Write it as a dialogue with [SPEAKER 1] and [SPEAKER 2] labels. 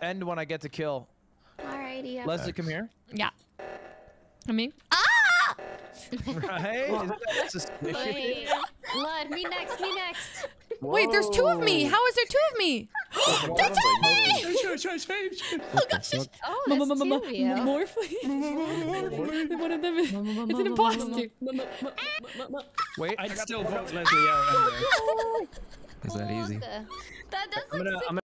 [SPEAKER 1] end when I get to kill.
[SPEAKER 2] Alrighty. Yeah.
[SPEAKER 1] Leslie, come here.
[SPEAKER 3] Yeah. I mean, Ah!
[SPEAKER 1] Right? Is that suspicious?
[SPEAKER 2] Wait. Lud, me next. Me next. Whoa.
[SPEAKER 3] wait, there's two of me. How is there two of me?
[SPEAKER 1] There's two of me!
[SPEAKER 4] What the fuck?
[SPEAKER 2] Oh,
[SPEAKER 3] Mama,
[SPEAKER 2] that's
[SPEAKER 3] mama,
[SPEAKER 2] two of
[SPEAKER 3] more, please. One of them is it's an imposter.
[SPEAKER 1] Wait,
[SPEAKER 5] I'd still vote Leslie out.
[SPEAKER 4] Is that easy?
[SPEAKER 2] That
[SPEAKER 1] doesn't.
[SPEAKER 2] look